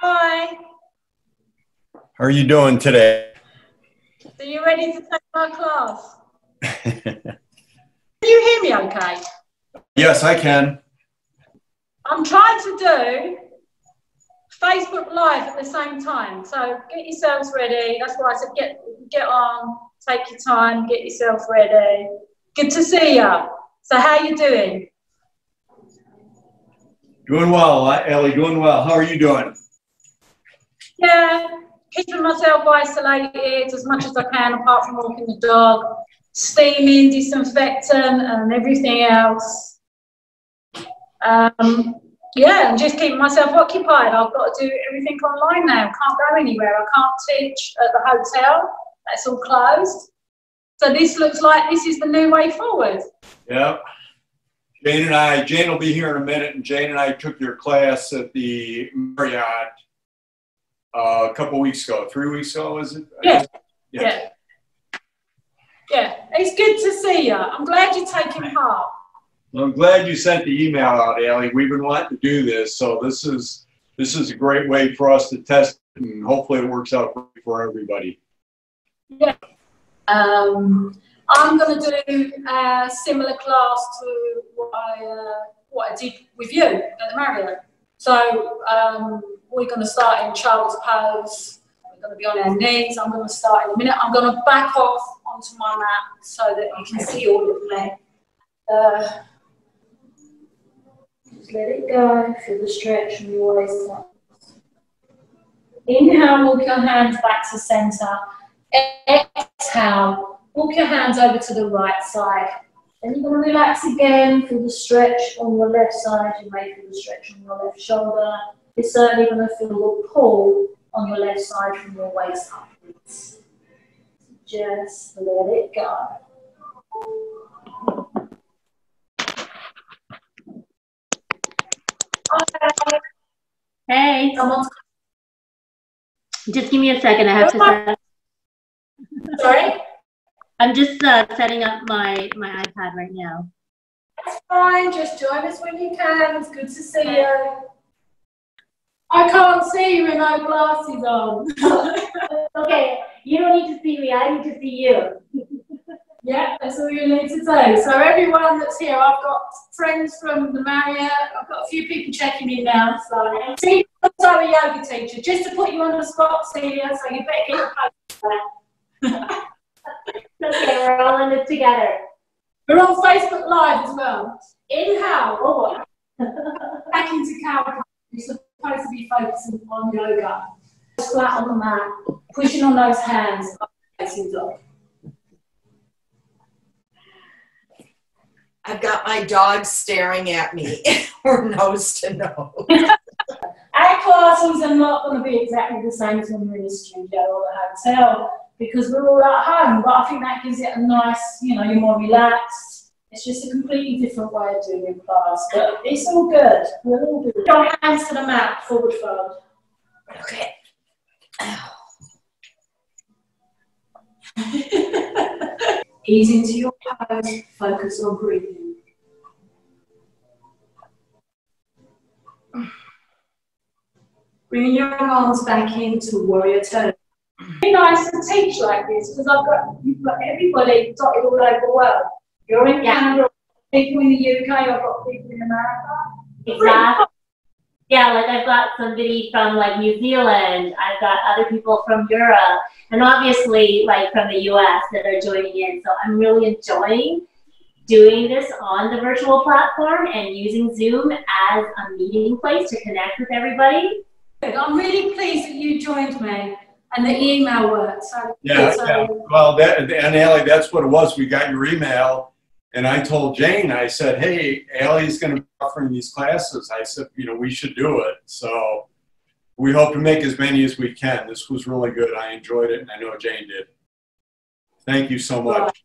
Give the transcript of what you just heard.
Hi. How are you doing today? Are you ready to take my class? Can you hear me okay? yes, I can. I'm trying to do Facebook Live at the same time. So get yourselves ready. That's why I said get get on, take your time, get yourself ready. Good to see you. So how are you doing? Doing well, Ellie. Doing well. How are you doing? Yeah, keeping myself isolated as much as I can, apart from walking the dog, steaming, disinfectant, and everything else. Um, yeah, and just keeping myself occupied. I've got to do everything online now. Can't go anywhere. I can't teach at the hotel. That's all closed. So this looks like this is the new way forward. Yep. Jane and I, Jane will be here in a minute, and Jane and I took your class at the Marriott uh, a couple weeks ago. Three weeks ago, was it? Yeah. yeah. Yeah. Yeah. It's good to see you. I'm glad you're taking part. Well, I'm glad you sent the email out, Ali. We've been wanting to do this, so this is this is a great way for us to test, and hopefully it works out for everybody. Yeah. Um, I'm going to do a similar class to what I, uh, what I did with you at the Marriott. So um, we're going to start in child's pose. We're going to be on our knees. I'm going to start in a minute. I'm going to back off onto my mat so that you can see all of me. Uh, just let it go. Feel the stretch from your waist. Inhale, walk your hands back to center. Exhale, walk your hands over to the right side. Then you're going to relax again, feel the stretch on your left side. You may feel the stretch on your left shoulder. You're certainly going to feel the pull on your left side from your waist upwards. Just let it go. Hey. Just give me a second. I have to. Oh Sorry? I'm just uh, setting up my, my iPad right now. That's fine. Just join us when you can. It's good to see you. I can't see you with my glasses on. okay, you don't need to see me. I need to see you. yeah, that's all you need to do. So everyone that's here, I've got friends from the Marriott. I've got a few people checking in now. So also a yoga teacher, just to put you on the spot, Celia. So you better get your okay, we're all in this together. We're on Facebook Live as well. Inhale, oh, back into cow. You're supposed to be focusing on yoga. Flat on the mat, pushing on those hands, facing dog. I've got my dog staring at me. We're nose to nose. Our classes are not going to be exactly the same as when we're in the studio or the hotel because we're all at home. But I think that gives it a nice, you know, you're more relaxed. It's just a completely different way of doing your class. But it's all good. We're all good. Go hands to the mat, forward fold. Okay. Ease into your pose, focus on breathing. Bringing your arms back into warrior turn. Nice to teach like this because I've got you've got everybody dotted all over the world. You're in Yeah. Canada, people in the UK, I've got people in America. Exactly. Yeah, like I've got somebody from like New Zealand, I've got other people from Europe, and obviously like from the US that are joining in. So I'm really enjoying doing this on the virtual platform and using Zoom as a meeting place to connect with everybody. I'm really pleased that you joined me and the email worked. So, Yeah, so yeah. Well, that, and Ali, that's what it was. We got your email, and I told Jane, I said, hey, Ali's going to be offering these classes. I said, you know, we should do it. So we hope to make as many as we can. This was really good. I enjoyed it, and I know Jane did. Thank you so much.